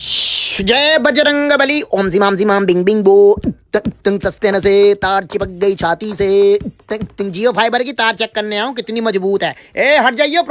जय बजरंग बली ओम जिमाम जिमाम बिंग बिंग बो। तंग सस्ते न से तार चिपक गई छाती से। तंग तंग जियो फाइबर की तार चेक करने आऊँ, कितनी मज़बूत है। ए, हट जाइयो